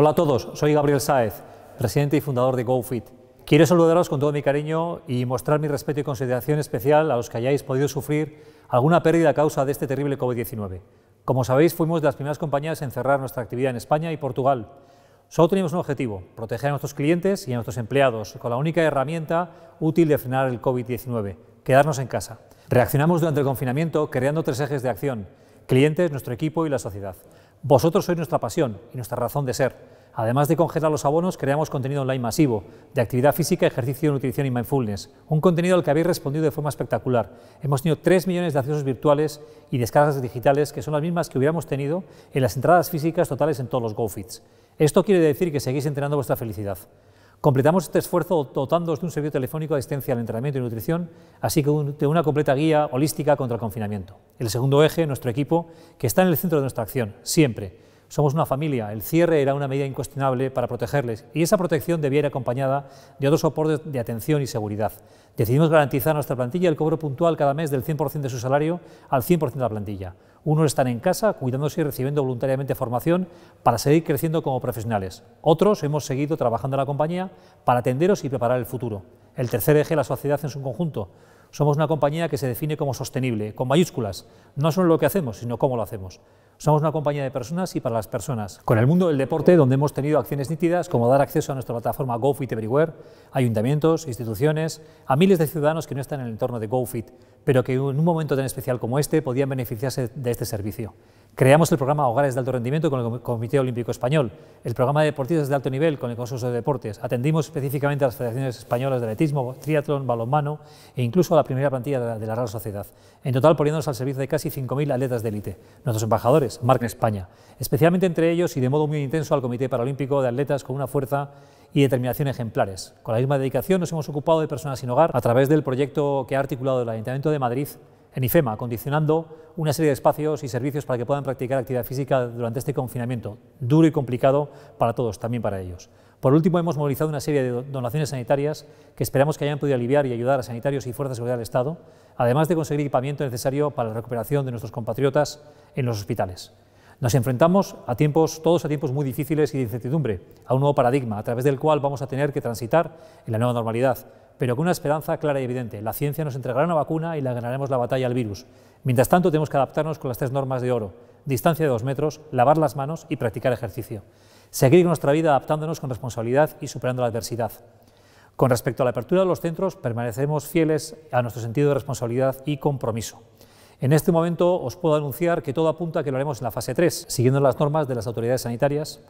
Hola a todos, soy Gabriel Sáez, presidente y fundador de GoFit. Quiero saludaros con todo mi cariño y mostrar mi respeto y consideración especial a los que hayáis podido sufrir alguna pérdida a causa de este terrible COVID-19. Como sabéis, fuimos de las primeras compañías en cerrar nuestra actividad en España y Portugal. Solo teníamos un objetivo, proteger a nuestros clientes y a nuestros empleados, con la única herramienta útil de frenar el COVID-19, quedarnos en casa. Reaccionamos durante el confinamiento creando tres ejes de acción, clientes, nuestro equipo y la sociedad. Vosotros sois nuestra pasión y nuestra razón de ser. Además de congelar los abonos, creamos contenido online masivo, de actividad física, ejercicio, nutrición y mindfulness. Un contenido al que habéis respondido de forma espectacular. Hemos tenido 3 millones de accesos virtuales y descargas digitales, que son las mismas que hubiéramos tenido en las entradas físicas totales en todos los GoFits. Esto quiere decir que seguís entrenando vuestra felicidad. Completamos este esfuerzo dotándoos de un servicio telefónico de asistencia al entrenamiento y nutrición, así que de una completa guía holística contra el confinamiento. El segundo eje, nuestro equipo, que está en el centro de nuestra acción, siempre. Somos una familia, el cierre era una medida incuestionable para protegerles y esa protección debía ir acompañada de otros soportes de atención y seguridad. Decidimos garantizar a nuestra plantilla el cobro puntual cada mes del 100% de su salario al 100% de la plantilla. Unos están en casa cuidándose y recibiendo voluntariamente formación para seguir creciendo como profesionales. Otros hemos seguido trabajando en la compañía para atenderos y preparar el futuro. El tercer eje, la sociedad en su conjunto. Somos una compañía que se define como sostenible, con mayúsculas, no solo lo que hacemos, sino cómo lo hacemos. Somos una compañía de personas y para las personas. Con el mundo del deporte, donde hemos tenido acciones nítidas como dar acceso a nuestra plataforma GoFit Everywhere, ayuntamientos, instituciones, a miles de ciudadanos que no están en el entorno de GoFit, pero que en un momento tan especial como este podían beneficiarse de este servicio. Creamos el programa Hogares de Alto Rendimiento con el Comité Olímpico Español, el programa de deportistas de alto nivel con el Consejo de Deportes. Atendimos específicamente a las federaciones españolas de atletismo, triatlón, balonmano e incluso a la primera plantilla de la Real Sociedad. En total poniéndonos al servicio de casi 5.000 atletas de élite. Nuestros embajadores marcan España, especialmente entre ellos y de modo muy intenso al Comité Paralímpico de Atletas con una fuerza y determinación ejemplares. Con la misma dedicación nos hemos ocupado de personas sin hogar a través del proyecto que ha articulado el Ayuntamiento de Madrid en IFEMA, condicionando una serie de espacios y servicios para que puedan practicar actividad física durante este confinamiento, duro y complicado para todos, también para ellos. Por último, hemos movilizado una serie de donaciones sanitarias que esperamos que hayan podido aliviar y ayudar a sanitarios y fuerzas de seguridad del Estado, además de conseguir equipamiento necesario para la recuperación de nuestros compatriotas en los hospitales. Nos enfrentamos a tiempos, todos a tiempos muy difíciles y de incertidumbre, a un nuevo paradigma a través del cual vamos a tener que transitar en la nueva normalidad, pero con una esperanza clara y evidente. La ciencia nos entregará una vacuna y la ganaremos la batalla al virus. Mientras tanto, tenemos que adaptarnos con las tres normas de oro, distancia de dos metros, lavar las manos y practicar ejercicio. Seguir con nuestra vida adaptándonos con responsabilidad y superando la adversidad. Con respecto a la apertura de los centros, permaneceremos fieles a nuestro sentido de responsabilidad y compromiso. En este momento os puedo anunciar que todo apunta a que lo haremos en la fase 3, siguiendo las normas de las autoridades sanitarias,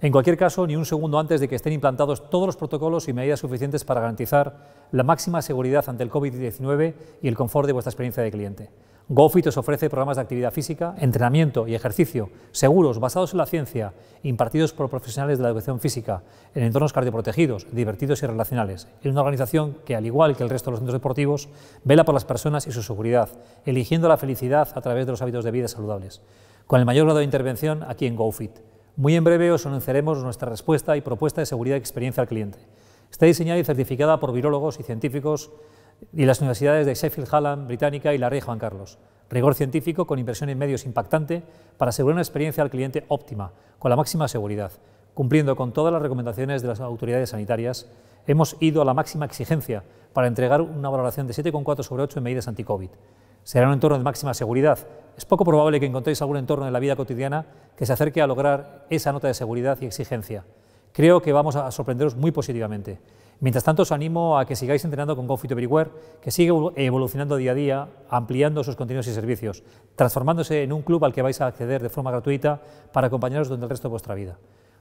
en cualquier caso, ni un segundo antes de que estén implantados todos los protocolos y medidas suficientes para garantizar la máxima seguridad ante el COVID-19 y el confort de vuestra experiencia de cliente. GoFit os ofrece programas de actividad física, entrenamiento y ejercicio seguros, basados en la ciencia, impartidos por profesionales de la educación física, en entornos cardioprotegidos, divertidos y relacionales, en una organización que, al igual que el resto de los centros deportivos, vela por las personas y su seguridad, eligiendo la felicidad a través de los hábitos de vida saludables, con el mayor grado de intervención aquí en GoFit. Muy en breve os anunciaremos nuestra respuesta y propuesta de seguridad y experiencia al cliente. Está diseñada y certificada por virólogos y científicos y las universidades de Sheffield Hallam, Británica y la Rey Juan Carlos. Rigor científico con inversión en medios impactante para asegurar una experiencia al cliente óptima, con la máxima seguridad. Cumpliendo con todas las recomendaciones de las autoridades sanitarias, hemos ido a la máxima exigencia para entregar una valoración de 7,4 sobre 8 en medidas anti-COVID será un entorno de máxima seguridad. Es poco probable que encontréis algún entorno en la vida cotidiana que se acerque a lograr esa nota de seguridad y exigencia. Creo que vamos a sorprenderos muy positivamente. Mientras tanto, os animo a que sigáis entrenando con GoFit Everywhere, que sigue evolucionando día a día, ampliando sus contenidos y servicios, transformándose en un club al que vais a acceder de forma gratuita para acompañaros durante el resto de vuestra vida.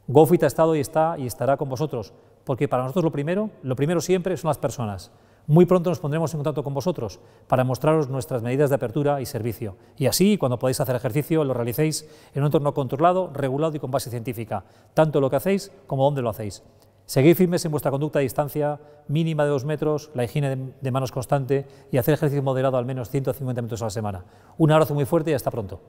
GoFit ha estado y está y estará con vosotros, porque para nosotros lo primero, lo primero siempre son las personas. Muy pronto nos pondremos en contacto con vosotros para mostraros nuestras medidas de apertura y servicio. Y así, cuando podáis hacer ejercicio, lo realicéis en un entorno controlado, regulado y con base científica, tanto lo que hacéis como dónde lo hacéis. Seguid firmes en vuestra conducta a distancia mínima de dos metros, la higiene de manos constante y hacer ejercicio moderado al menos 150 minutos a la semana. Un abrazo muy fuerte y hasta pronto.